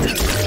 Yeah.